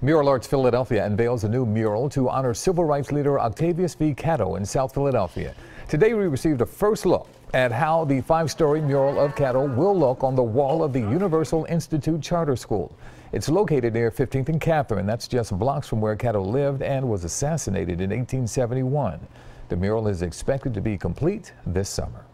Mural Arts Philadelphia unveils a new mural to honor civil rights leader Octavius V. Catto in South Philadelphia. Today we received a first look at how the five-story mural of Catto will look on the wall of the Universal Institute Charter School. It's located near 15th and Catherine. That's just blocks from where Catto lived and was assassinated in 1871. The mural is expected to be complete this summer.